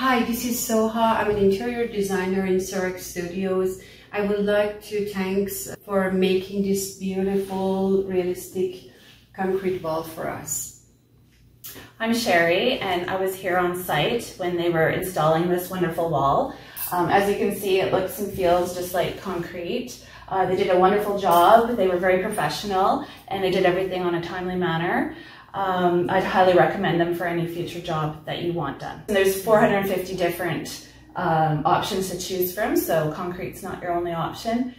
Hi, this is Soha. I'm an interior designer in Zurich Studios. I would like to thanks for making this beautiful, realistic concrete wall for us. I'm Sherry and I was here on site when they were installing this wonderful wall. Um, as you can see, it looks and feels just like concrete. Uh, they did a wonderful job. They were very professional and they did everything on a timely manner. Um, I'd highly recommend them for any future job that you want done. And there's 450 different um, options to choose from, so concrete's not your only option.